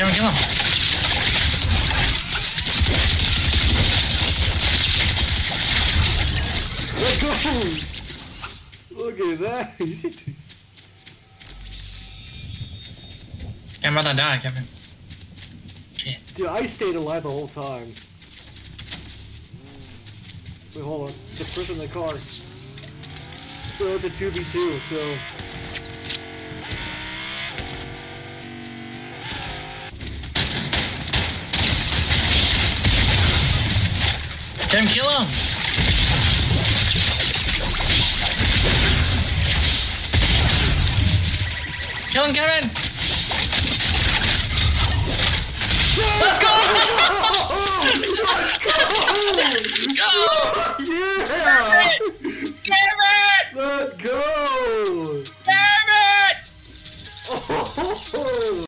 Kill him. Let's go! Look at that. I'm about to die, Kevin. Shit. Dude, I stayed alive the whole time. Wait, hold on. The person in the car. So it's a 2v2, so. Kevin, kill him! Kill him, Kevin! Let's go! go! Yeah! Damn it! Let's go! Damn it! Oh,